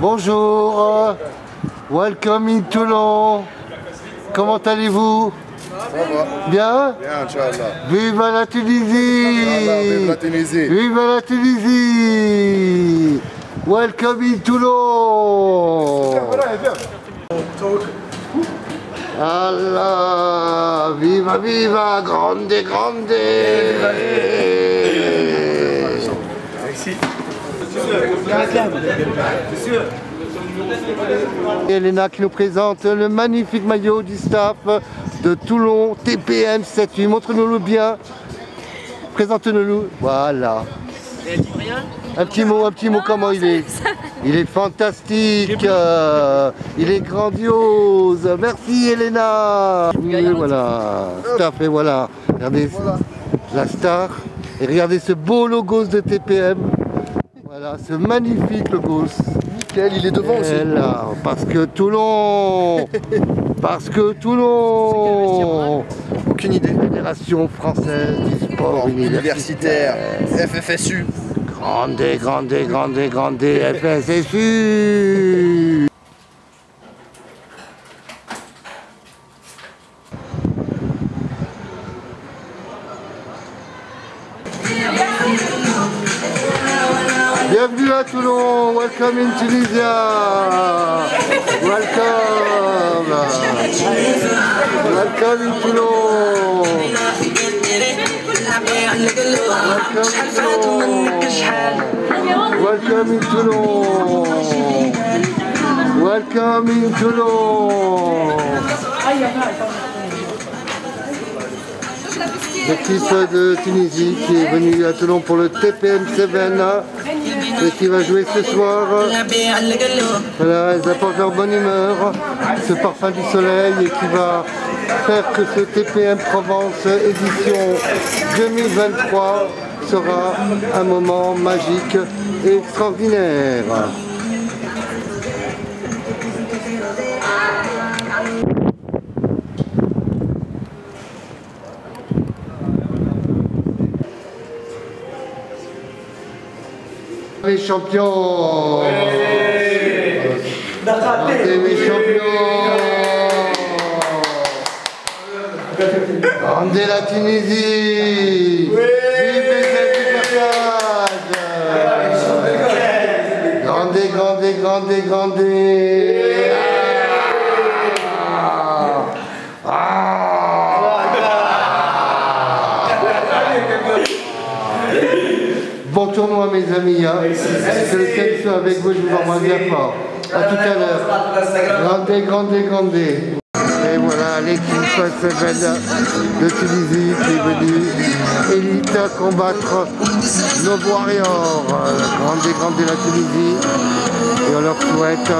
Bonjour, welcome in Toulon. Comment allez-vous? Bien? Bien, Inch'Allah. Vive la Tunisie. Vive la Tunisie. Vive la Tunisie. Welcome in Toulon. Allah Viva viva Grande grande Elena qui nous présente le magnifique maillot du staff de Toulon TPM 78. Montre-nous-le bien. Présente-nous-le. Voilà. Un petit mot, un petit mot, comment il est Il est fantastique, euh, il est grandiose. Merci Elena. Oui, voilà, et voilà. Regardez la star. Et regardez ce beau logo de TPM. Voilà, ce magnifique logo. Nickel, il est devant aussi. Là, parce que Toulon Parce que Toulon Aucune idée. Fédération française du sport universitaire. FFSU. Grande, grande, grande, grande FSSU Toulon, welcome in Tunisia. Welcome. Welcome in Toulon. Welcome in Toulon. Welcome in Toulon. L'équipe de Tunisie qui est venue à Toulon pour le TPM 7 et qui va jouer ce soir. Voilà, elles apportent leur bonne humeur, ce parfum du soleil qui va faire que ce TPM Provence édition 2023 sera un moment magique et extraordinaire. Les champions Rendez mes champions Rendez la Tunisie. Vive les Grandez, grandez, grandez, grandez Ah. Bon mes amis, hein. que le ciel soit avec vous, je vous embrasse bien fort. A tout à l'heure. Grandez, grandez, grandez. Et voilà l'équipe Seven de Tunisie qui est venue élite combattre nos Warriors. Grandez, grandez la Tunisie. Et on leur souhaite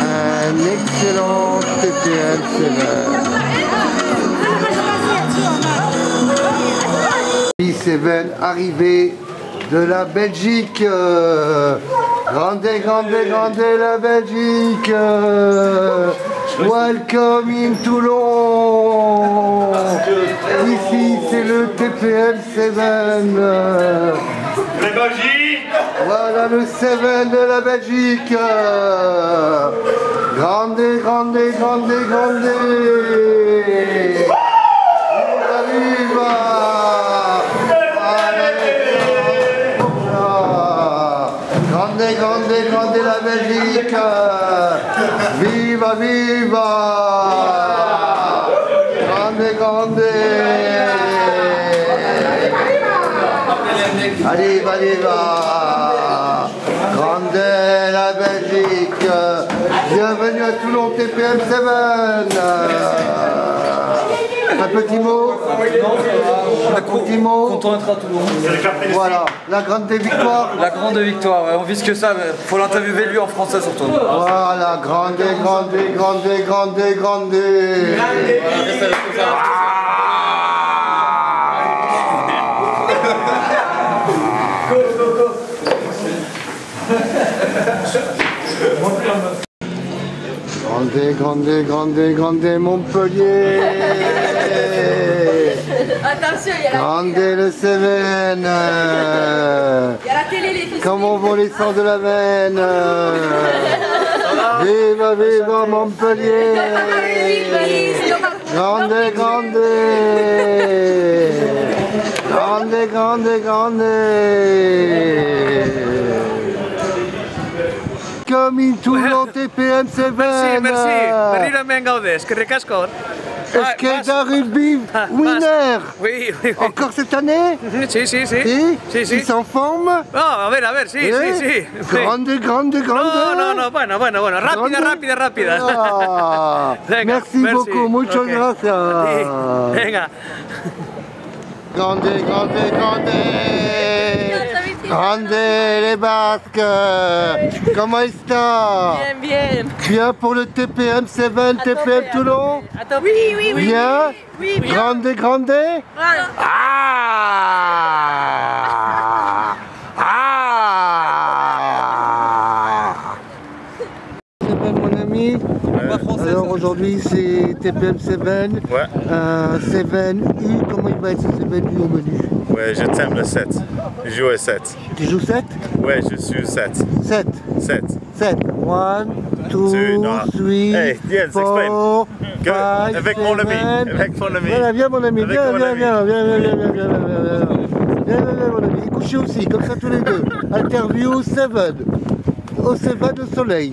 un excellent TPM Seven arrivé de la Belgique. Euh, grandez, grandez la Belgique. Euh, Welcome in Toulon. Ici, c'est le TPM 7. euh, Voilà le 7 de la Belgique. Euh, Grandez, grandez, grandez, l'América Viva, viva! Grande, grande! Arriva, arriva! Grande la Belgique! Bienvenue à Toulon TPM 7 petit mot Un petit mot Content d'être à Toulon. Voilà, la grande victoire La grande victoire, ouais. on vise que ça, mais faut l'interviewer lui en français surtout. Voilà, grande, grande, grande, grande, grande. Grande, grande, grande, grande Montpellier. Attention, il y a la, Grande le Seven. il y a la télé, les filles. Comment vont les sangs de la veine? Viva, viva Montpellier Grande, grande Grande, grande, grande In Toulon TPM Seven Merci, merci. Berriro hemen gaude, eskerrik asko. Esqueda Rugby winner Oui, oui, oui. Encore cette année Sí, sí, sí. Si Sí, sí. Ils s'en No, a ver, a ver, sí, Eh. Grande, grande, grande No, no, no, bueno, bueno, bueno. Rápida, rápida, rápida. Ah, Venga, merci, beaucoup, muchas gracias. Venga. Grande, grande, grande Grande les Basques. Comment está Bien, bien. Bien pour le TPM 7, TPM Toulon. Attends, oui, oui, oui. Bien Oui, bien. Grande, grande. Ah Seven, mon ami Alors aujourd'hui c'est TPM 7 Ouais, euh, 7U, comment il va être ce 7U au menu ouais, je t'aime le 7. Je joue au 7. Tu joues 7 Ouais, je suis 7. 7 7. 7 1, 2, Tu- non. 3, Hey, Jens, 4, Que- 5, avec mon ami, 7. avec mon ami. Voilà, viens mon ami, viens, mon viens, viens, viens, viens, viens, viens, viens, viens, viens, viens, viens, viens, viens, mon ami. Et couchez aussi, comme ça tous les deux. Interview 7. Au 7 au soleil.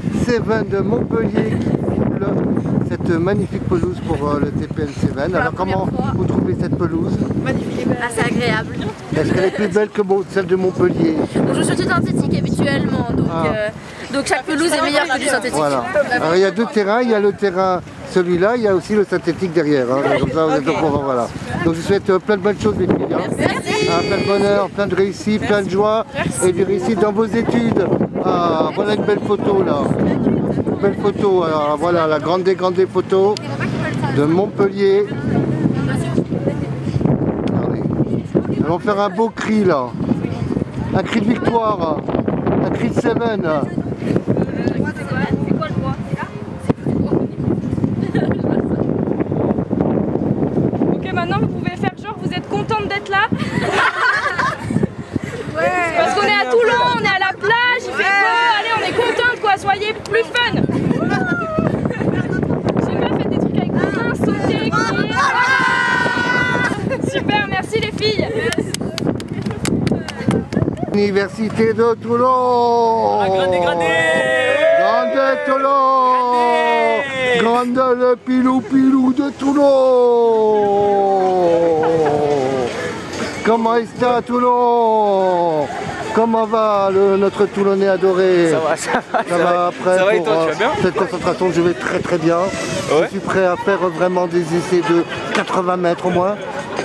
7 de Montpellier qui coulent cette magnifique pelouse pour euh, le TPM 7. Alors comment fois. vous trouvez cette pelouse? Magnifique. Ah, c'est agréable. Est-ce qu'elle est plus belle que celle de Montpellier? On joue sur du synthétique habituellement, donc, Ah. euh, donc chaque pelouse est meilleure que du synthétique. Voilà. Alors il y a deux terrains, il y a le terrain celui-là, il y a aussi le synthétique derrière. hein. Comme ça vous êtes au courant, voilà. Donc je vous souhaite euh, plein de bonnes choses les filles. hein. Merci. Ah, plein de bonheur, plein de réussite, plein de joie et du réussite dans vos études. Ah, voilà une belle photo là. Belle photo, alors voilà la grande des grandes photos de Montpellier. Regardez. Allons faire un beau cri là. Un cri de victoire. Un cri de Seven. Ok, maintenant vous pouvez faire genre vous êtes contente d'être là Parce qu'on est à Toulon, on est à la plage, il fait beau, allez on est contente quoi, soyez plus fun Je sais pas, faites des trucs avec vos mains, sauter, crier. Super, merci les filles Université de Toulon grande, grande Grande Toulon Grande le pilou pilou de Toulon Comment est-ce à Toulon? Comment va le- notre Toulonnais adoré? Ça va, ça va. Ça va après Ça va et pour, toi, tu euh, vas bien? Cette concentration, je vais très très bien. Ouais. Je suis prêt à faire vraiment des essais de 80 mètres au moins.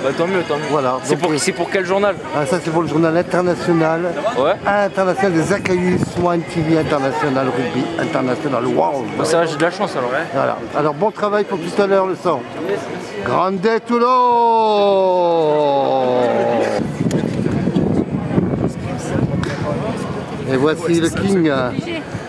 Bah tant mieux, tant mieux. Voilà. C'est Donc, pour, euh, c'est pour quel journal ah, ça c'est pour le journal international. Ouais. International des Zacchaeus One TV International Rugby International World. Bah, ça va, j'ai de la chance alors. Voilà. Alors bon travail pour tout à l'heure le sang. Grande Toulon Et voici le King.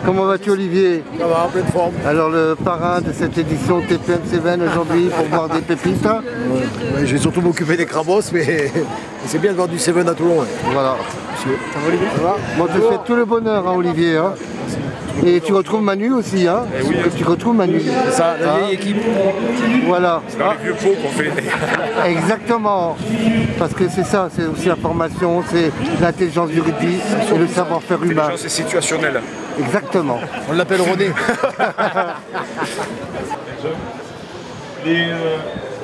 Comment vas-tu Olivier Ça va, en pleine forme. Alors le parrain de cette édition TPM 7 aujourd'hui pour voir des pépites. hein Ouais, je vais surtout m'occuper des crabos, mais c'est bien de voir du Seven à Toulon. Voilà. Monsieur, ça va Olivier Ça va Moi je te souhaite tout le bonheur hein, Olivier. hein. Et tu retrouves Manu aussi, hein Tu retrouves Manu. C'est ça, la Hein vieille équipe. Voilà. Dans les vieux pots qu'on fait. Exactement. Parce que c'est ça, c'est aussi la formation, c'est l'intelligence du rugby et le savoir-faire humain. c'est situationnel. Exactement. On l'appelle René. Les, euh,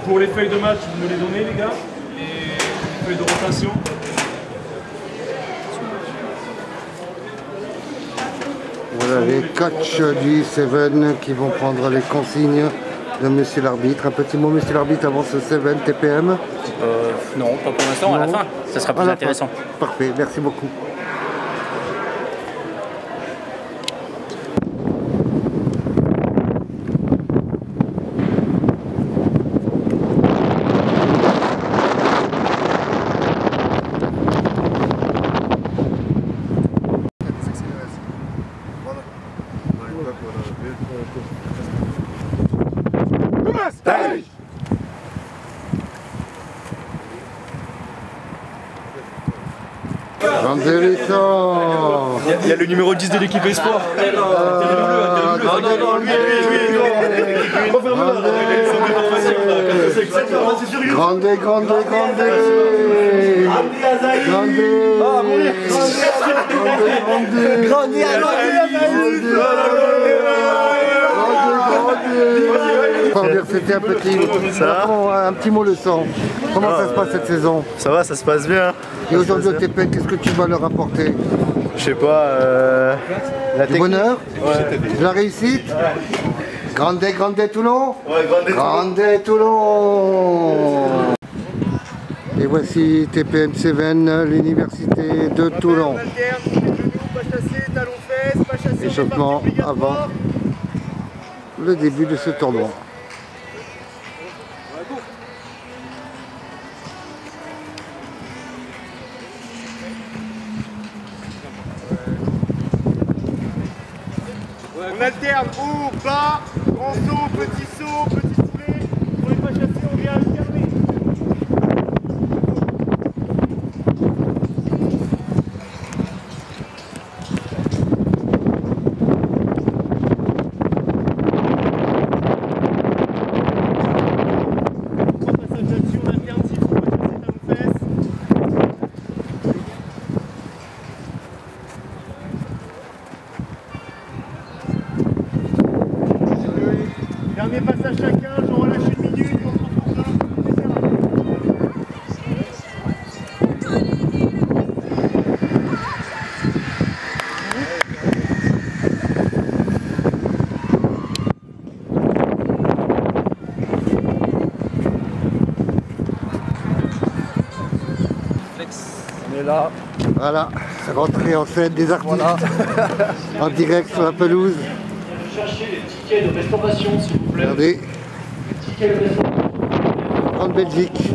pour les feuilles de match, vous me les donnez les gars Les feuilles de rotation Voilà les coachs du Seven qui vont prendre les consignes de monsieur l'arbitre. Un petit mot, monsieur l'arbitre, avant ce 7 TPM. Euh, non, pas pour l'instant, à la fin. Ça sera plus intéressant. fin. Parfait, merci beaucoup. Intéressant. Il y a le numéro 10 de l'équipe Espoir. Ah, Grande, grande, grande, grande, grande, grande, grande, c'était un petit, un petit mot le sang. Comment ça se passe cette saison Ça va, ça se passe bien. Et aujourd'hui au TPN, qu'est-ce que tu vas leur apporter Je sais pas, euh, la Du bonheur De la réussite. Grande, grande Toulon. Grande Toulon. Et voici TPM 7, l'université de Toulon. Échauffement avant le début de ce tournoi. On alterne haut, bas, grand saut, petit saut, petit soufflet. Pour les pas chassés, on vient alterner. Trois passages là-dessus, on alterne six fois, c'est talons fesses. Dernier passage chacun, je relâche une minute, on se retrouve là. On est là. Voilà, rentrée en scène des artistes en direct sur la pelouse. Cherchez les tickets de restauration, s'il vous plaît. Regardez, Tickets de restauration. en Belgique.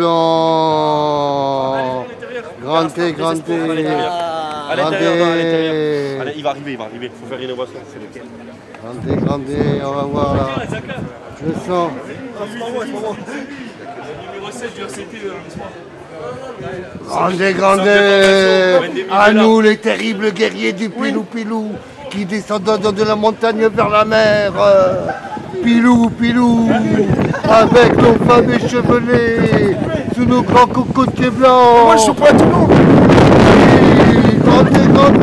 Blanc. Grande, grande. À l'intérieur, non, à l'intérieur. Allez, il va arriver, il va arriver. Il faut faire une innovation. C'est lequel Grande, grande, on va voir là. Le sang. Numéro 16 du RCT, Grande, grande. À nous les terribles guerriers du Pilou Pilou qui descendent de la montagne vers la mer. Pilou Pilou, avec nos femmes échevelées, sous nos grands cocotiers blancs. Moi, je suis pas à Toulon. Grande, grande.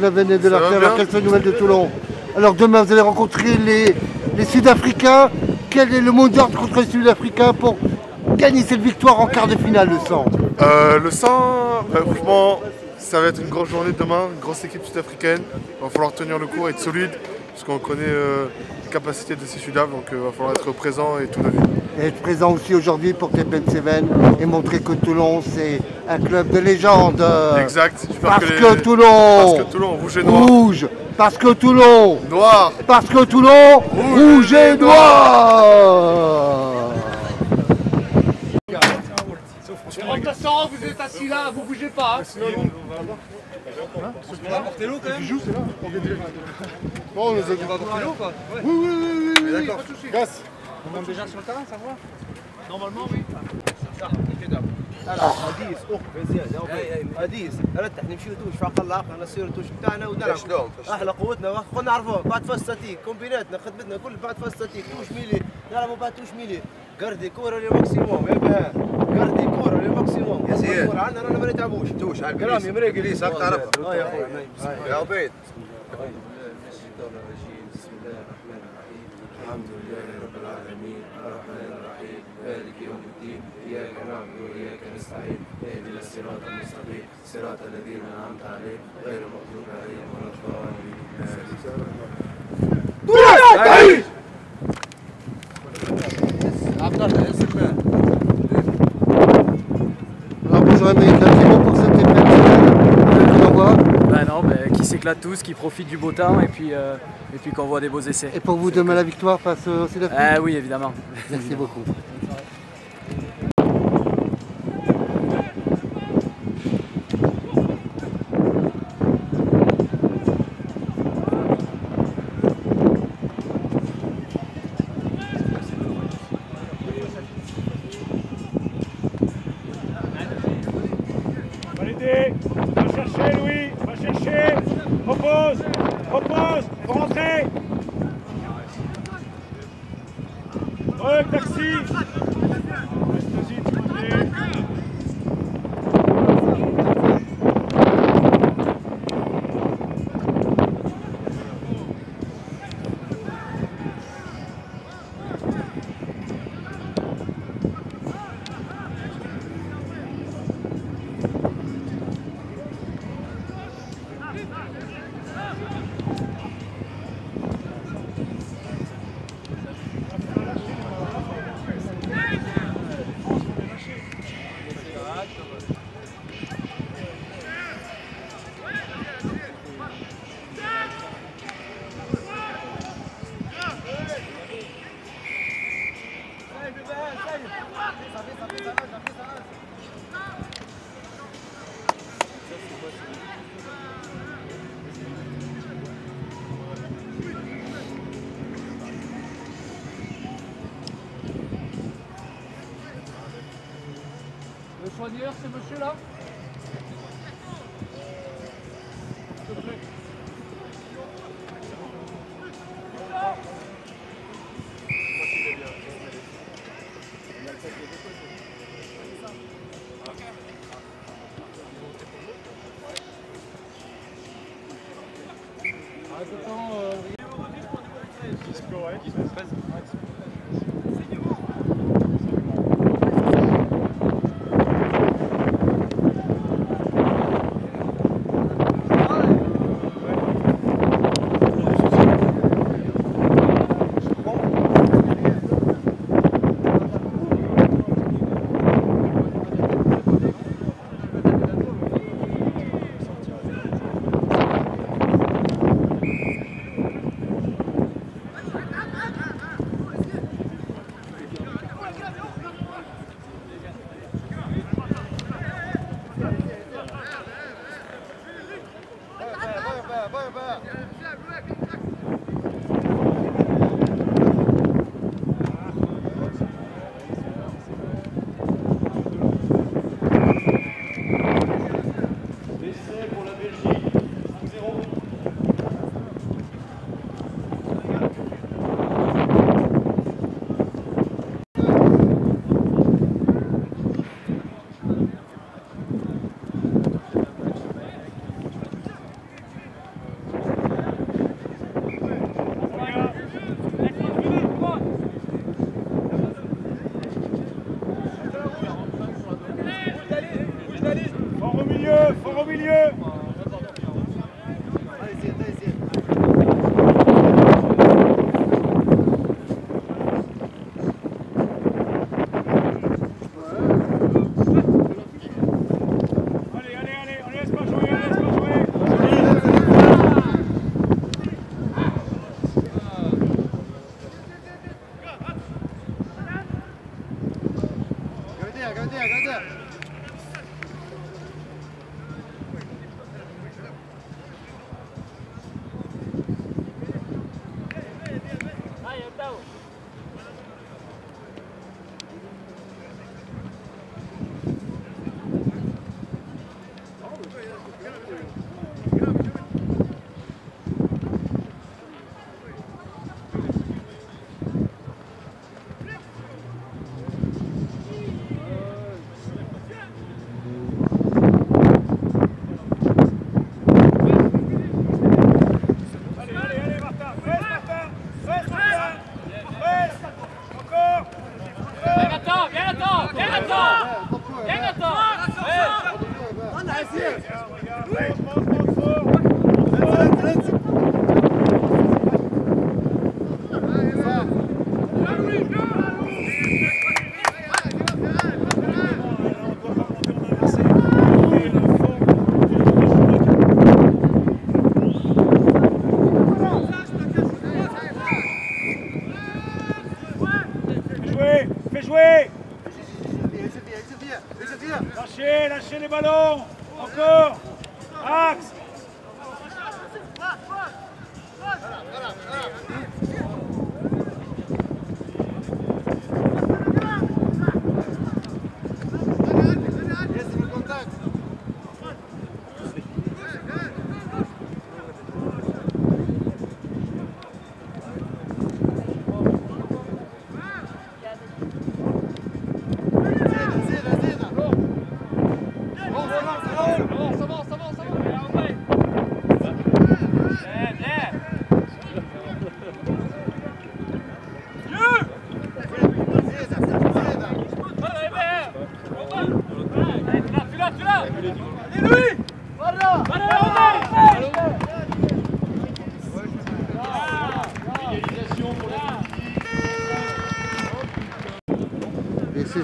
Vous venez de la faire la quelle nouvelle de Toulon. Alors demain vous allez rencontrer les, les Sud-Africains. Quel est le mot d'ordre contre les Sud-Africains pour gagner cette victoire en quart de finale le sang? Euh, le sang, bah, franchement, ça va être une grosse journée demain, une grosse équipe sud-africaine. Il va falloir tenir le coup, être solide, parce qu'on connaît euh, les capacités de ces Sudaf, donc il va falloir être présent et tout donner. Et être présent aussi aujourd'hui pour Tepen Seven et montrer que Toulon c'est un club de légende. Exact. Parce que Toulon, parce que Toulon, rouge et noir. rouge. Parce que Toulon, Noir. parce que Toulon, rouge, et noir. vous êtes assis là, vous bougez pas. Sinon, on va porter l'eau quand même. c'est là. Bon, on nous a dit. On va porter l'eau quoi Oui, oui, oui, oui, oui. D'accord. Gas. On monte déjà sur le terrain, ça va Normalement, oui. حديث اخ زياده حديث رتح نمشي توش فاق الله أنا نصير توش بتاعنا ونلعب؟ أحلى قوتنا خلينا نعرفوها بعد فاز ستاتيك كومبيناتنا خدمتنا كل بعد فاز ستاتيك توش ميلي نلعبوا بعد توش ميلي قردي كوره للماكسيموم يا بها قردي كوره زياد. الكورة عندنا أنا ما نتعبوش. توش على كلام يا مريقل البليس هاك تعرفها آه يا أخوي يا عبيد الحمد لله رب العالمين الرحمن الرحيم مالك يوم الدين اياك نعبد واياك نستعين اهدنا الصراط المستقيم صراط الذين انعمت عليهم غير المغضوب عليهم ولا الضالين Alors bonjour Pour cette envoie Bah non, bah, qui s'éclatent tous, qui profitent du beau temps et puis, euh, et puis qu'on voit des beaux essais. Et pour vous demain la victoire face au Sud-Afrique Ah oui, évidemment. Merci beaucoup. Va chercher, Louis. Va chercher. Repose. Repose. Faut rentrer. Ouais, taxi.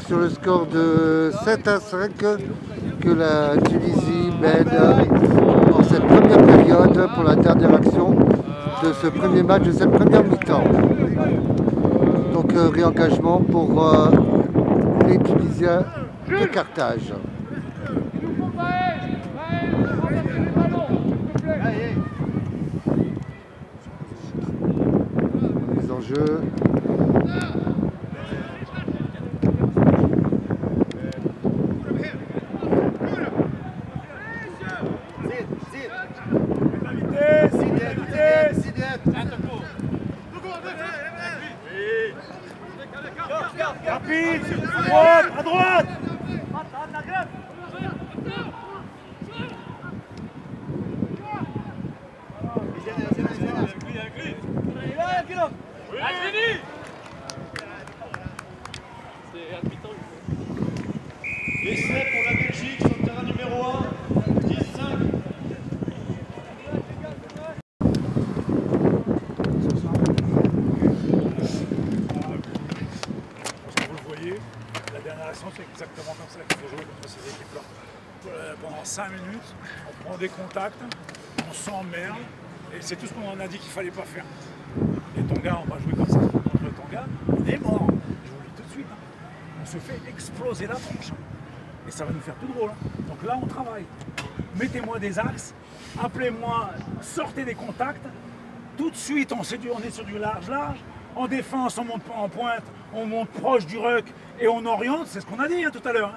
Sur le score de 7 à 5 que la Tunisie mène en cette première période pour la dernière action de ce premier match, de cette première mi-temps. Donc euh, réengagement pour euh, les Tunisiens de Carthage. Les enjeux. Rapide, à droite, à droite. Essai pour la Belgique sur le terrain numéro 1, 10-5. Parce que vous le voyez, la dernière action, c'est exactement comme ça qu'il faut jouer contre ces équipes-là. Euh, Pendant 5 minutes, on s'emmerde, et c'est tout ce qu'on a dit qu'il fallait pas faire. Les Tonga, on va jouer comme ça contre le Tonga, on est mort. Je vous le dis tout de suite. hein. On se fait exploser la tronche. Et ça va nous faire tout drôle. hein. Donc là, on travaille. Mettez-moi des axes, appelez-moi, sortez des contacts. Tout de suite, on, est sur du large-large. En défense, on monte pas en pointe, on monte proche du ruck et on oriente. C'est ce qu'on a dit hein, tout à l'heure.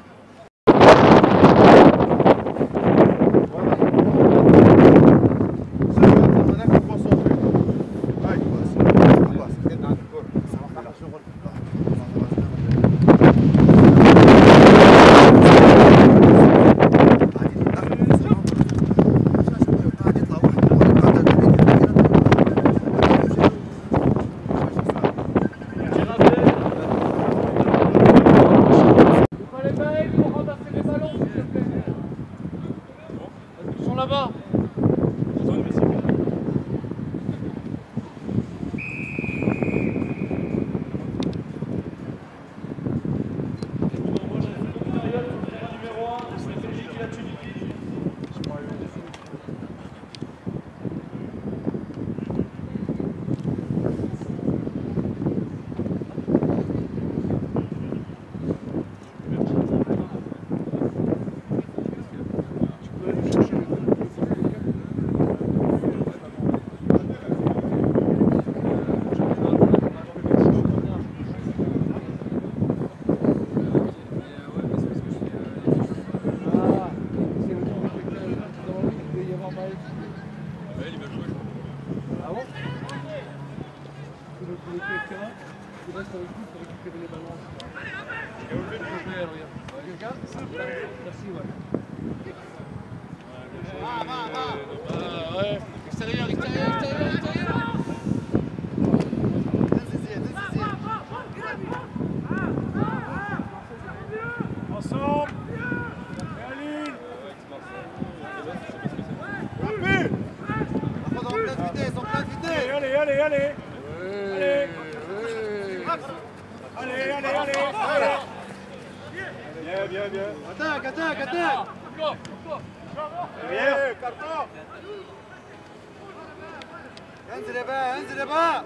انزل يا بقى انزل يا بقى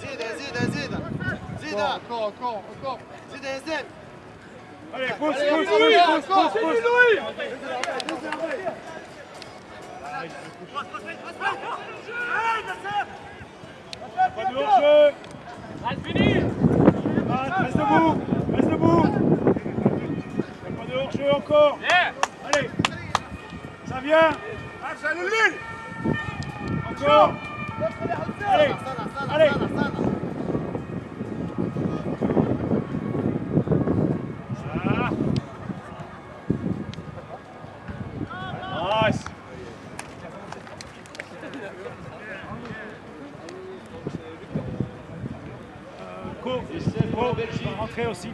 زيد يا زيد يا زيد زيد encore encore encore زيد يا زيد Allez, pousse, Allez, pousse, Louis, pousse, pousse, encore, pousse, pousse. Louis. Pas de hors-jeu. Rate, Reste debout. Reste debout. Y a pas de hors-jeu encore. Allez. Ça vient. Encore. Allez. Allez. Ah. Rentrer aussi.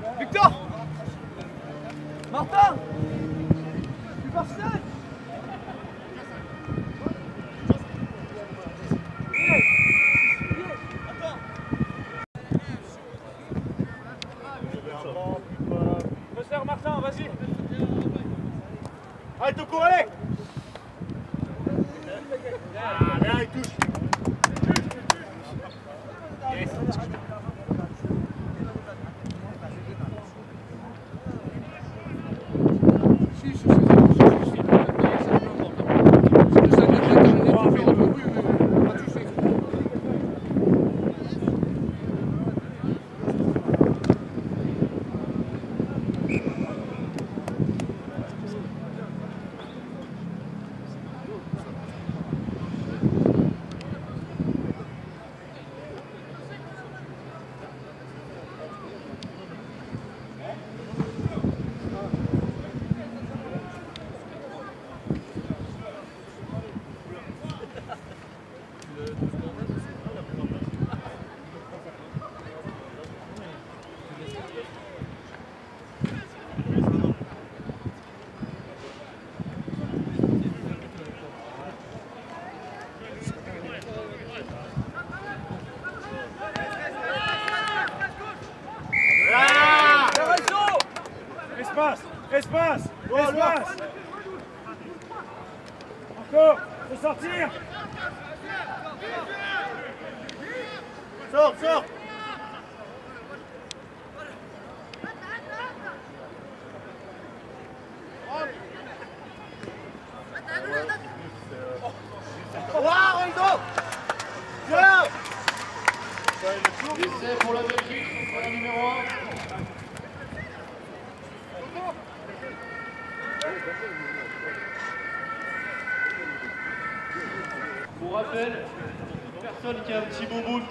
Petit bobo,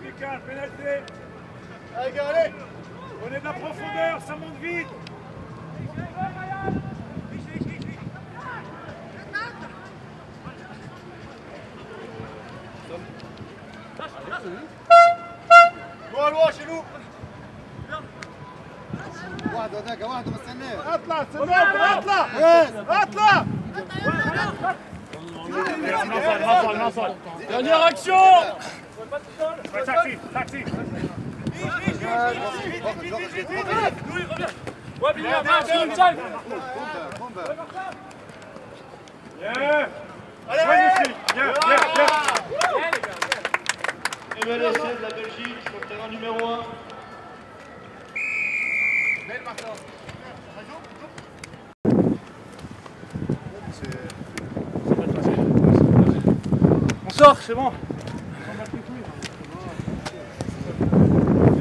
Et du calme, pénalité Allez, gars, allez Prenez de la profondeur, ça monte vite لوا لوا شيلو واحد هذاك واحد مستناه اطلع سلام اطلع اطلع Dernière action Ouais, Taxi, taxi Ouais, bien, marche, inside. Yeah. Magnifique. Bien, bien, bien. Emmanuel Essay de la Belgique terrain numéro 1. On sort, c'est bon. On respire ensemble On respire 3, 2, 1. Tranquille, la deuxième, on attend. 3,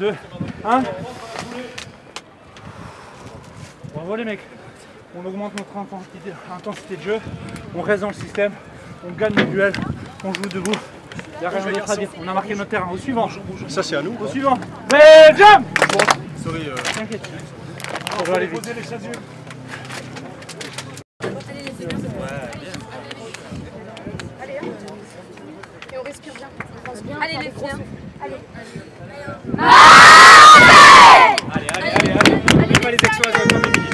2, 1. Bravo les mecs. On augmente notre intensité, de jeu, on reste dans le système, on gagne le duel, on joue debout. Il n'y a rien d'autre à dire. On a marqué notre terrain. Au suivant. Ça, c'est à nous. Au suivant. Belgium Sorry. euh, T'inquiète. On va aller vite. On pense bien. Allez les filles. Allez. Allez, allez, allez, allez. N'oublie pas les explosions comme Émilie.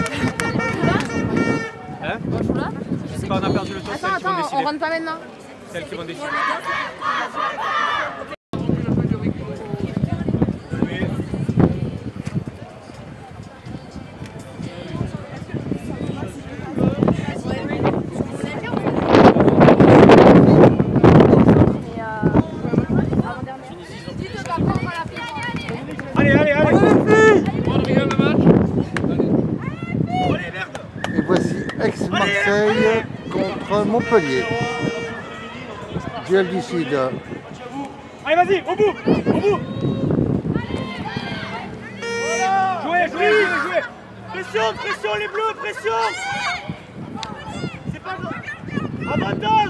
Hein C'est pas on a perdu le temps, c'est Attends, elles qui vont attends, on décider. rentre pas maintenant. C'est elles qui vont. Allez, allez, allez Et voici Aix-Marseille contre Montpellier. Duel du Sud. Allez, vas-y, au bout Au bout Jouez, jouez, jouez, jouez Pression, pression les bleus, pression C'est pas grave. Avantage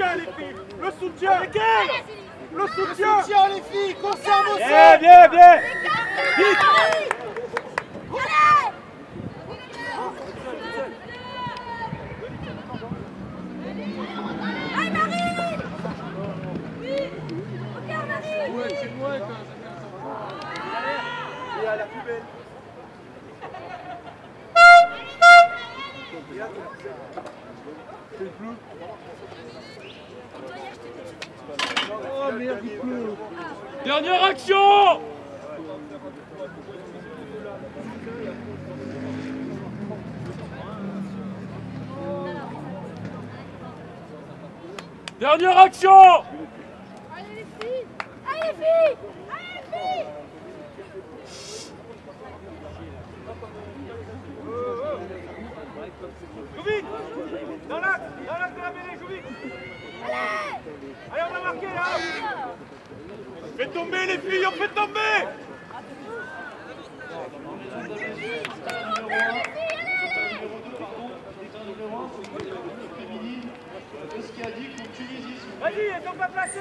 soutien, le soutien les filles. Le soutien. Avec elle. Le soutien. Soutien les filles, conserve au Bien, sol bien, bien Vite. Allez Marie Oui Encore Marie c'est moi quand Et à la plus belle Dernière action Dernière action Allez les filles Allez les filles Allez les filles Joue Dans l'axe Dans la mêlée, joue Allez, on a marqué là. Faites tomber les filles, on fait tomber. Vas-y, elles sont pas placées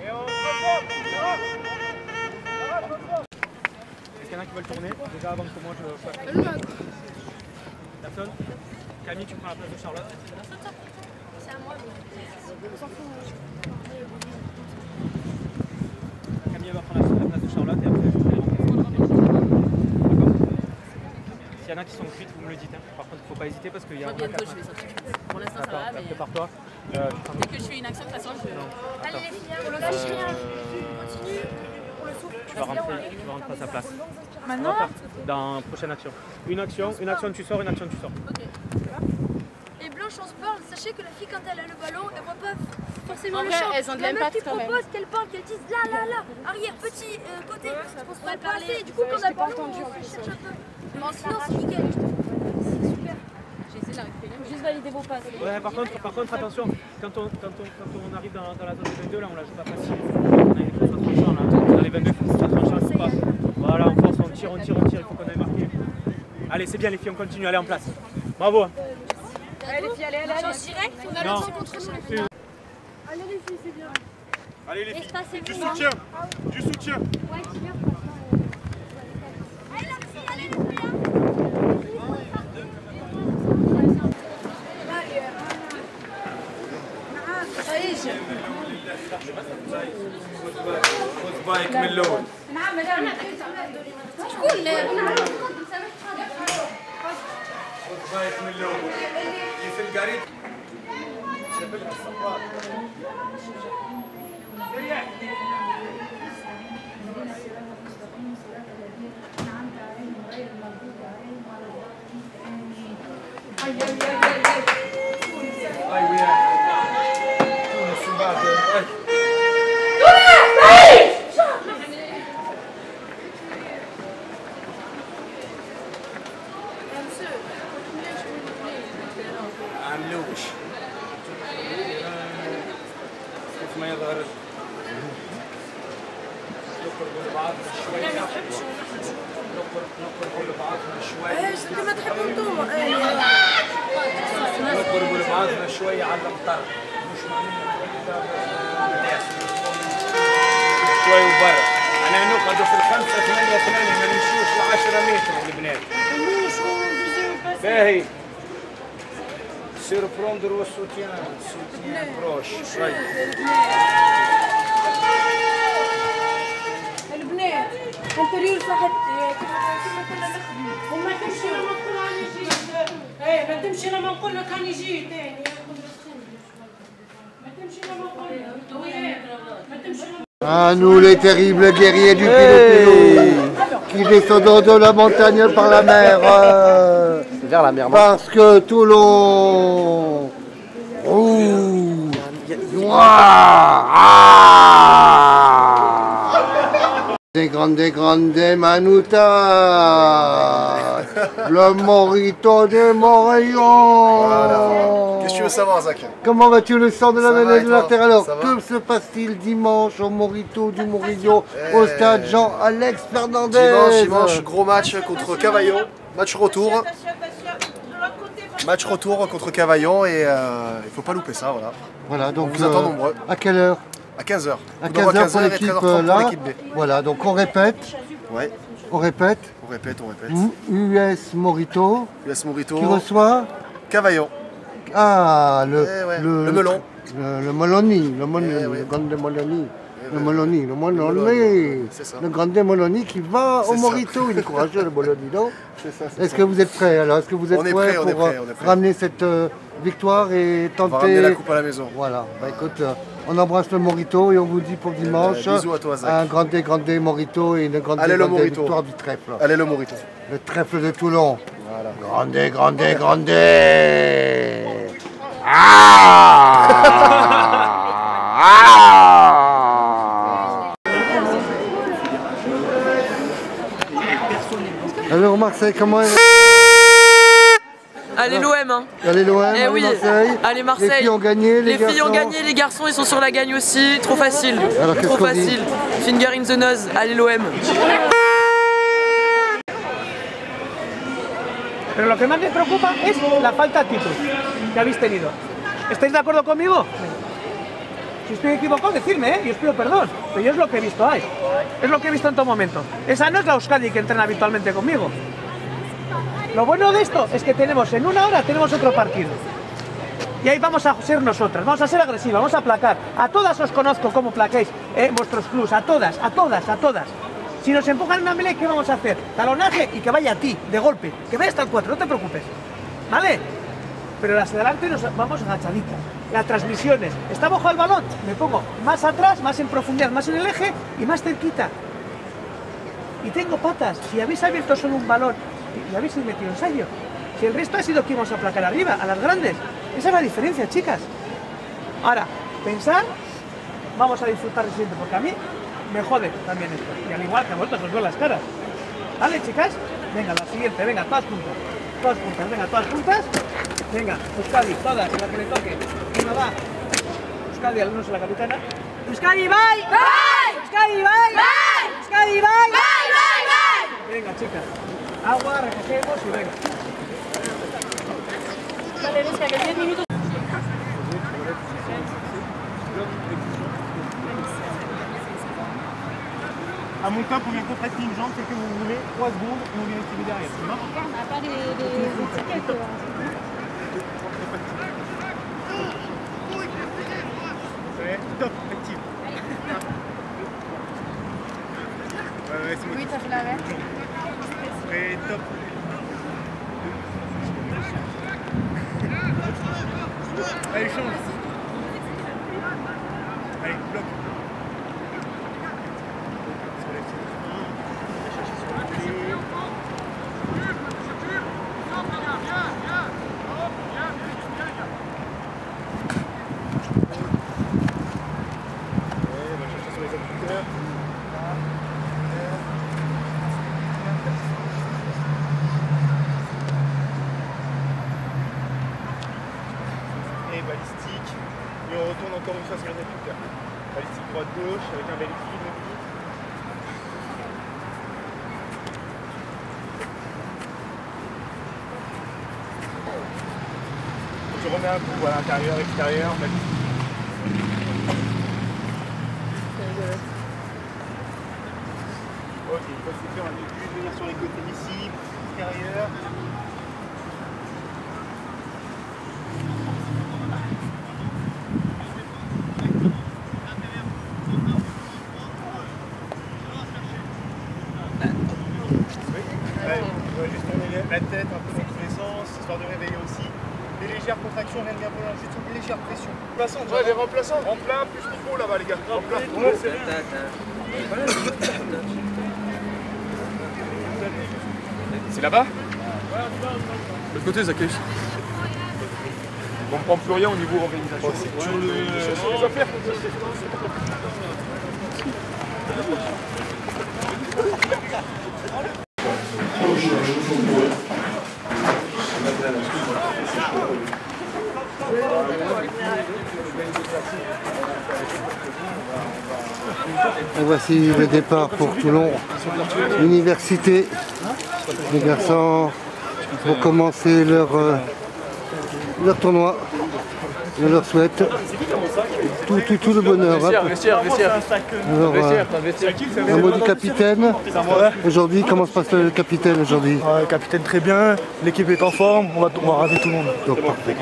Et on reforme Est-ce qu'il y en a qui veulent tourner Déjà avant que moi je fasse. Personne Camille, tu prends la place de Charlotte. C'est à moi Camille va prendre la place de Charlotte et après je vais D'accord S'il y en a qui sont cuites, vous me le dites. hein. Par contre, il ne faut pas hésiter parce qu'il y a. Moi, bientôt, je vais sortir. Pour l'instant, ça va, mais prépare-toi. Euh, dès que je fais une action, de toute façon, je. Allez les filles, on le lâche rien Continue On le souffle Tu vas rentrer, tu vas rentrer à sa place. Maintenant On Dans la prochaine action. Une action, une action tu sors, une action tu sors. Et Blanche, on se parle, sachez que la fille, quand elle a le ballon, elle voit pas forcément En le vrai, champ. elles ont de La meuf l'impact qui quand même. propose qu'elle parle, qu'elle dise là, là, là, arrière, petit, euh, côté, on se parle pas assez. Du coup, Ouais, quand on a le ballon, entendu, en on cherche un peu. Mais sinon, c'est nickel. C'est super. J'ai essayé de la récupérer. mais- Juste valider vos passes. Ouais, par contre, par contre attention, quand on, quand on, quand on arrive dans, dans la zone des 22, là on la joue pas facile. On a tranchant là. Dans les 22, il faut que ce soit tranchant, il faut pas. Voilà, on on tire, on tire, on tire, il faut qu'on aille marquer. Allez, c'est bien les filles, on continue, allez en place. Bravo. hein. Allez les filles, allez, allez, allez. direct, on a le temps contre nous les filles. Allez les filles, c'est bien. Allez les filles, du hein. soutien Du soutien Ouais, c'est bien. Allez la fille, allez les شكون بايت من الأول في الكاريت جبلها الصباط ريح Ay, ay, ay. إيش قد ما تحبوا انتوما نضربوا بعضنا شوية على القطر مش شوي وبرا أنا نقعدوا في الخمسه ثمانيه ثمانيه ما نمشوش 10 متر البنات باهي سير بروندر والسوتيان سوتيان بروش شوي البنات اليوم صاحبتي. كيف كنا نخدم وما تمشي لما نقول راني جيت ايه ما تمشي لما نقول لك راني جيت تاني ما تمشي لما نقول لك ما تمشي لما À nous les terribles guerriers du Pilopilo qui descendons de la montagne par la mer. euh, Vers la mer. Parce que Toulon rouge, noir, ah des grandes, des grandes Manuta, le morito de Morillon. Qu'est-ce que tu veux savoir, Zach? Comment vas-tu le sang de la et de toi? l'artère alors Que se passe-t-il dimanche au Morito du Morillo au Eh. stade Jean-Alex Fernandez? Dimanche, dimanche, gros match contre Cavaillon. Match retour. Match retour contre Cavaillon et euh, il faut pas louper ça, voilà. Voilà, donc On vous attend euh, nombreux. À quelle heure? À 15h. À 15h pour l'équipe euh, là. B. Voilà, donc on répète. Ouais. On répète. On répète, on répète. US Morito. US Morito. Qui reçoit Cavaillon. Ah, le, Eh ouais, le melon. Le, le Moloni, le, Mon- le Grande Moloni. Le Moloni, le Moloni. c'est ça. Le Grande Moloni qui va au ça. Morito. Il est courageux, le c'est Est-ce que vous êtes prêts alors? Est-ce que vous êtes prêts est pour euh, ramener cette euh, victoire et tenter. ramener la coupe à la maison. Voilà. Bah écoute, euh, on embrasse le Morito et on vous dit pour dimanche. Euh, bisous à toi, Zach. Un grande, grande Morito et une grande, Allez, le grande Morito. victoire du trèfle. Allez, le Morito. Le trèfle de Toulon. Voilà. Grande, grande, grande. Ah Alors Marseille, comment est... Allez l'OM hein. Allez l'OM, Eh allez oui. Marseille. Allez Marseille. Les filles ont gagné, les, Les filles ont garçons gagné, les garçons ils sont sur la gagne aussi. Trop facile. Alors, Trop facile. Finger in the nose. Allez l'OM. Pero lo que más me preocupa es la falta de actitud que habéis tenido. ¿Estáis de acuerdo conmigo? Si estoy equivocado, decidme, ¿eh? Y os pido perdón. Pero yo es lo que he visto ahí. Es lo que he visto en todo momento. Esa no es la Euskadi que entrena habitualmente conmigo. Lo bueno de esto es que tenemos en una hora tenemos otro partido. Y ahí vamos a ser nosotras, vamos a ser agresivas, vamos a placar. A todas os conozco cómo plaquéis eh, vuestros clubs, a todas, a todas, a todas. Si nos empujan una melee, ¿qué vamos a hacer? Talonaje y que vaya a ti, de golpe. Que vaya hasta el 4, no te preocupes. ¿Vale? Pero las de delante nos vamos agachaditas. Las transmisiones. Está bajo el balón, me pongo más atrás, más en profundidad, más en el eje y más cerquita. Y tengo patas. Si habéis abierto solo un balón y habéis metido ensayo. Si el resto ha sido que íbamos a aplacar arriba, a las grandes. Esa es la diferencia, chicas. Ahora, pensar, vamos a disfrutar el siguiente, porque a mí me jode también esto. Y al igual que a vosotros os veo las caras. ¿Vale, chicas? Venga, la siguiente, venga, todas juntas. Todas juntas, venga, todas juntas. Venga, Euskadi, todas, la que le toque. Una va. Euskadi, al menos la capitana. Euskadi, bye. Bye. Euskadi, bye. Bye. Euskadi, bye. Bye, bye, bye. Venga, chicas. Agua, recogemos y venga. Vale, Vesca, que 10 minutos. À mon cas, on vient contracter une jambe, c'est que vous voulez, 3 secondes, et on vient essayer derrière. On n'a pas des, étiquettes. Ouais, top, active. Ouais, ouais, c'est moi Oui, t'as fait. Ouais, top. Allez, change. encore une fois sur les réputateurs. Balistique droite-gauche avec un bel équilibre. À l'intérieur, extérieur. Ok, il faut se faire un début, venir sur les côtés ici, extérieur. Ouais, on va juste tourner la tête un peu dans tous les sens, histoire de réveiller aussi. Des légères contractions, rien de bien volant, juste une légère pression. Remplaçant, ouais, les remplaçants. En plein, plus qu'il faut là-bas, les gars. En plein. Ouais, c'est C'est là-bas De l'autre côté, Zachary. On ne prend plus rien au niveau organisation. sur, le... sur les affaires. Et voici le départ pour Toulon, Université. Les garçons vont commencer leur, euh, leur tournoi. Je leur souhaite tout, tout, tout le bonheur. hein. Vestiaire, vestiaire, vestiaire. Alors, euh, un mot du capitaine. Aujourd'hui, comment se passe le capitaine aujourd'hui Ouais, capitaine très bien, l'équipe est en forme, on va, on va rater tout le monde. Donc, parfait.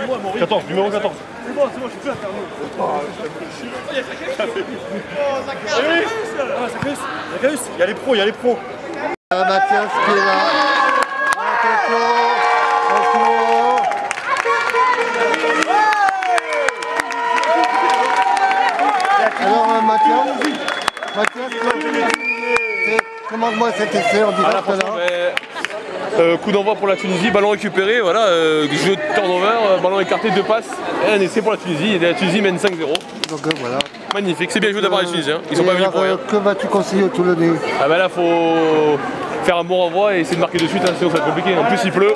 Numéro 14, numéro 14. C'est bon, c'est bon, je suis plus à faire Il y a les pros, il y a les pros. Ah, Mathias qui est là. Attention, attention. Alors Mathias, Mathias, c'est- commande-moi cet essai en direct alors. Euh, coup d'envoi pour la Tunisie, ballon récupéré, voilà, euh, jeu de turnover, euh, ballon écarté, deux passes, et un essai pour la Tunisie, et la Tunisie mène 5-0. Donc euh, voilà. Magnifique, c'est bien joué d'avoir les Tunisiens, ils sont pas venus alors, pour rien. Que vas-tu conseiller aux Toulonnais? Ah bah là faut faire un bon renvoi et essayer de marquer de suite, hein, sinon ça va être compliqué. En plus il pleut.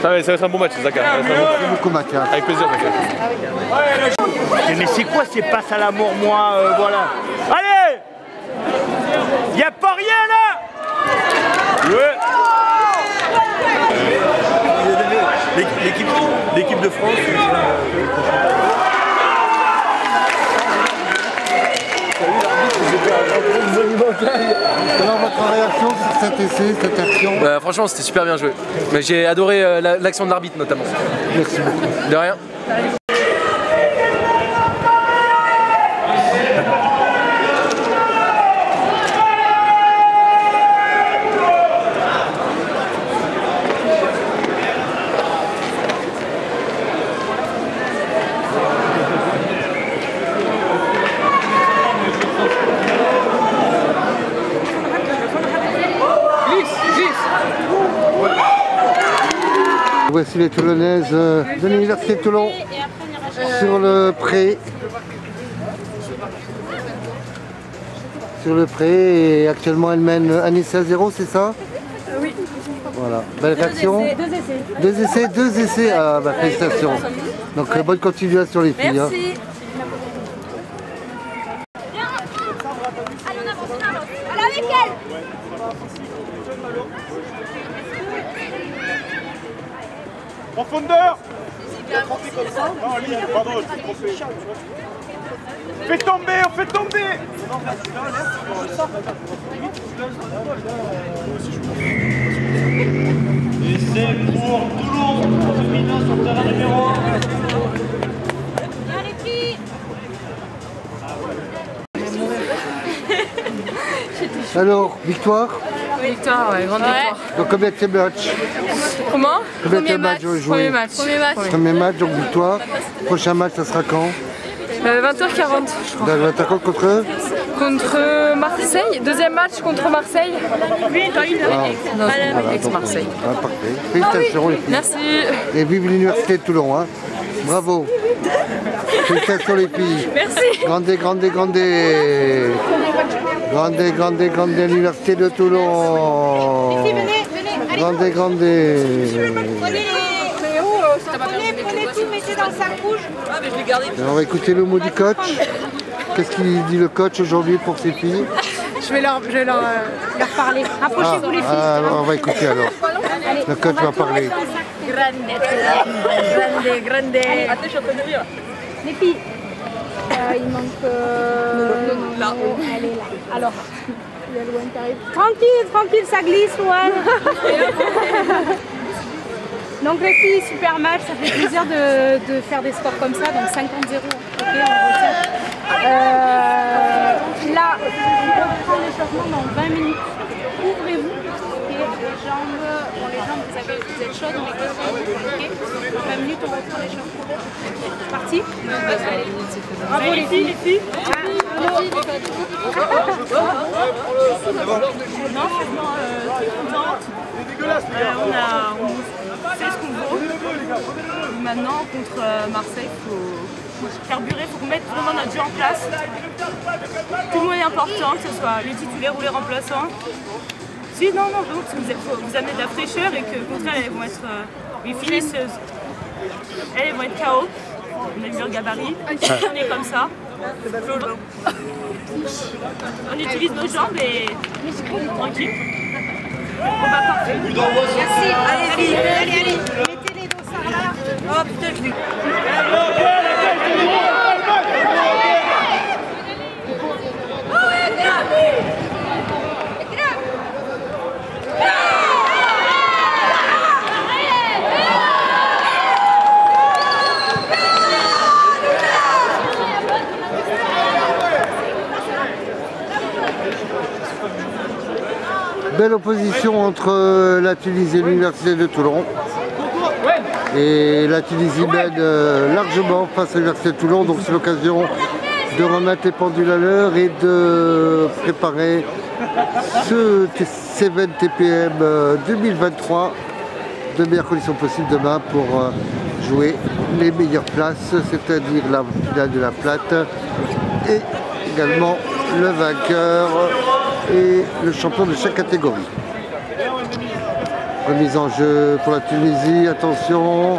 Ça va, ça va être un bon match, Zaka. Bon- Merci beaucoup Mathias. Avec plaisir, Zaka. Mais c'est quoi ces passes à l'amour, moi, euh, voilà Allez Y a pas rien là L'équipe l'équipe de France. Alors votre réaction sur cet essai, cette action Bah, franchement, c'était super bien joué. Mais j'ai adoré euh, la- l'action de l'arbitre notamment. Merci beaucoup. De rien. Voici les Toulonnaises euh, de l'Université de Toulon sur le pré. Sur le pré et actuellement elle mène un essai à zéro, c'est ça? Oui. Voilà. Belle réaction? Deux essais. Deux essais, deux essais. Ah bah félicitations. Donc euh, bonne continuation les filles. hein. Merci. Victoire Victoire, ouais, grande victoire. Donc combien de matchs Comment Combien de matchs joué Premier match. Premier match. Premier match, donc victoire. Prochain match, ça sera quand Euh, 20h40, je crois. Dans l'attaquant contre eux Contre Marseille. Deuxième match contre Marseille. Oui, Ah, Non, voilà, ex-Marseille. donc, ah, parfait. Félicitations les filles. Merci. Et vive l'université de Toulon. Hein. Bravo. Félicitations les filles. Merci. Grande, grande, grande. Grande, grande, grande l'université de Toulon. venez, venez, allez Grande, grande. Prenez Prenez, prenez tout, mettez dans le sac rouge. Ah, mais je l'ai gardé. Et on va écouter le mot du coach. Qu'est-ce qu'il dit le coach aujourd'hui pour ses filles Je vais leur, je vais leur, euh, leur parler. Rapprochez-vous les filles. ah, on va écouter alors. Allez. Le coach va parler. Grande. Grande, grande. Attends, je suis en train de lire. Les filles. Euh, il manque. Euh, Là. Elle est là. Alors. Il y a Louane qui arrive. Tranquille, tranquille, ça glisse, Louane. Donc les filles, super match, ça fait plaisir de, de faire des scores comme ça, donc 50-0, ok, on retient. Euh, là, on reprend l'échauffement dans 20 minutes. Ouvrez-vous, jambes, bon les jambes, vous, avez, vous êtes chaudes, on les ok. Dans 20 minutes, on reprend l'échauffement. C'est parti bravo les filles, les filles. Non, franchement, euh. Euh, on a, on ce qu'on vaut. Maintenant, contre euh, Marseille, il faut, faut carburer, il faut qu'on mette vraiment notre jeu en place. Tout le monde est important, que ce soit les titulaires ou les remplaçants. Si, non, non, vraiment, parce que vous, vous amenez de la fraîcheur et que, au contraire, elles vont être euh, finisseuses. Elles, elles vont être KO. On a vu leur gabarit. On est comme ça. On utilise nos jambes et tranquille. Combat parfait. Merci. Allez, allez, allez. Mettez les dossards là. Oh putain, je l'ai. Belle opposition entre euh, la Tunisie et l'Université de Toulon. Et la Tunisie mène euh, largement face à l'Université de Toulon, donc c'est l'occasion de remettre les pendules à l'heure et de préparer ce T7 TPM euh, 2023 de meilleures conditions possibles demain pour euh, jouer les meilleures places, c'est-à-dire la finale de la plate et également le vainqueur et le champion de chaque catégorie. Remise en jeu pour la Tunisie, attention.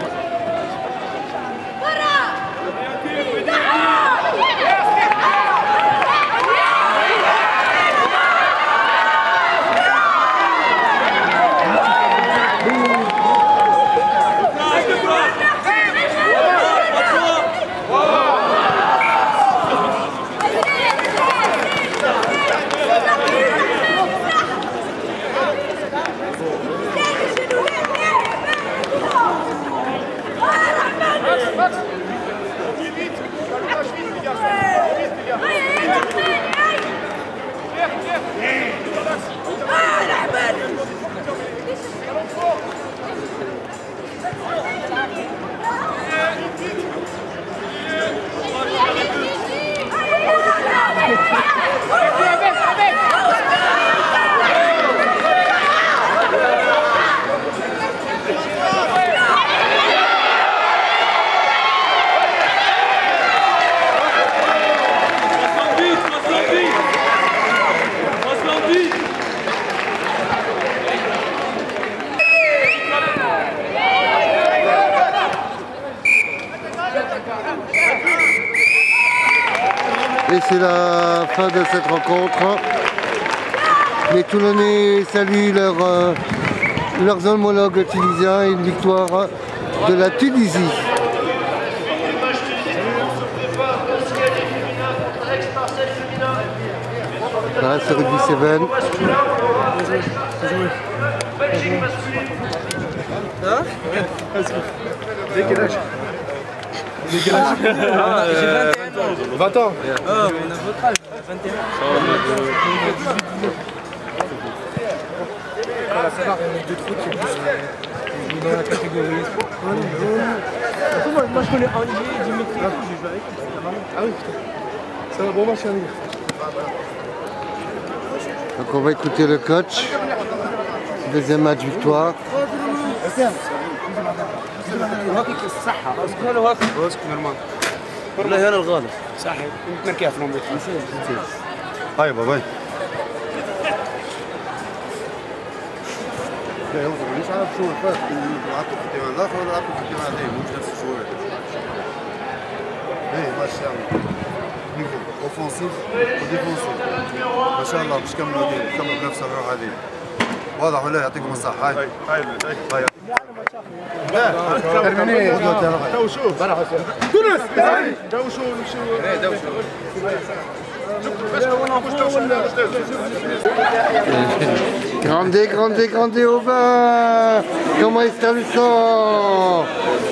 Et c'est la fin de cette rencontre. Les Toulonnais saluent leur, euh, leurs homologues tunisiens et une victoire de la Tunisie. Là, c'est Rugby 7. Hein Dès quel âge Dès quel âge Ah, euh, 20 ans Ah, on a votre âge, 21. Quand la Ferrari, on est deux trucs qui est dans la catégorie. moi, moi, je connais Olivier, Dimitri, j'ai joué avec. Ah oui, putain. Ça va, bon match, hein, les gars. Donc on va écouter le coach. Deuxième match victoire. صحة اسكن له هكا اسكن نورمال والله انا الغالب صح يمكن كيف نوم هاي باباي لا هو مش عارف شو الفرق. بين لعبت في الديوان الآخر ولا في الديوان هذا مش نفس إيه ما شاء الله. نيفو اوفونسيف وديفونسيف ما شاء الله كملوا كملوا بنفس الروح هذه. واضح ولا يعطيكم الصحة. هاي. هاي هاي تو شوف تونس تو شو نمشيو Grandez, grandez, grandez au bas Comment est-ce que le sang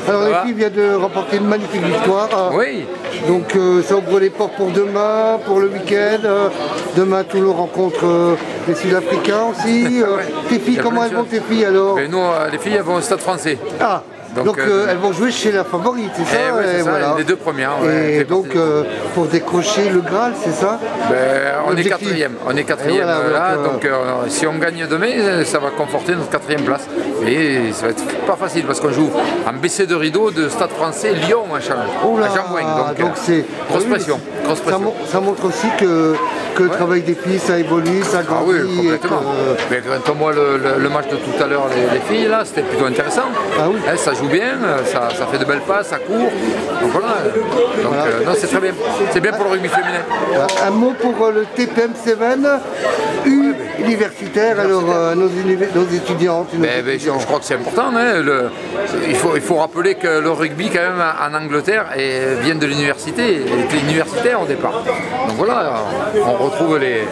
Alors Ça les va filles viennent de remporter une magnifique victoire. Oui. Donc euh, ça ouvre les portes pour demain, pour le week-end. Euh, demain Toulon rencontre euh, les Sud-Africains aussi. Euh, tes Il filles, comment elles vont tes filles alors Mais nous, les filles, elles vont au stade français. Ah Donc, donc, euh, euh, elles vont jouer chez la favorite, c'est ça Eh ouais, c'est Et ça, les deux premières, ouais, Et donc euh, pour décrocher le Graal, c'est ça Ben, on est quatrième, on est quatrième voilà, là, donc, donc si on gagne demain, ça va conforter notre quatrième place. Et ça va être pas facile parce qu'on joue en baissé de rideau de Stade français Lyon à Jean-Bouin. Donc, c'est grosse oui, pression, Ça, montre aussi que, que le travail des filles, ça évolue, ça Ah oui, grandit. complètement. que- Mais quand on voit le, le- le match de tout à l'heure, les, les filles, là, c'était plutôt intéressant. Hein, ça joue bien, ça, ça fait de belles passes, ça court. Donc voilà. Donc, euh, non, c'est très bien. C'est bien pour le rugby féminin. Un mot pour euh, le TPM 7 U universitaire, alors euh, nos, nos étudiantes. nos Ben, ben, je, je crois que c'est important. hein, le- il, faut, il faut rappeler que le rugby, quand même, en Angleterre, est- vient de l'université. Il était universitaire au départ. Donc voilà, on retrouve les.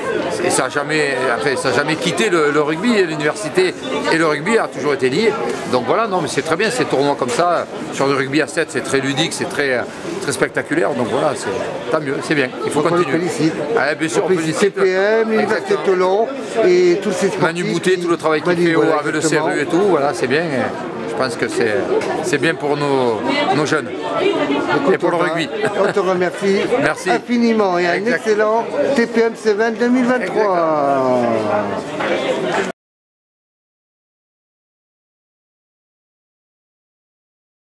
Et ça n'a jamais, enfin, ça a jamais quitté le, le rugby. L'université et le rugby a toujours été liés. Donc voilà, non, mais c'est très bien ces tournois comme ça. Sur le rugby à 7, c'est très ludique, c'est très, très spectaculaire. Donc voilà, c'est tant mieux, c'est bien. Il faut on continuer. félicite. Ah, bien sûr, On félicite l'Université de Toulon et tous ces sportifs. Manu Boutet, tout le travail qu'il fait voilà, avec le. CRU et tout, voilà, c'est bien. Je pense que c'est c'est bien pour nos, nos jeunes et pour le rugby. On te remercie Merci. infiniment et un excellent TPM 7 2023.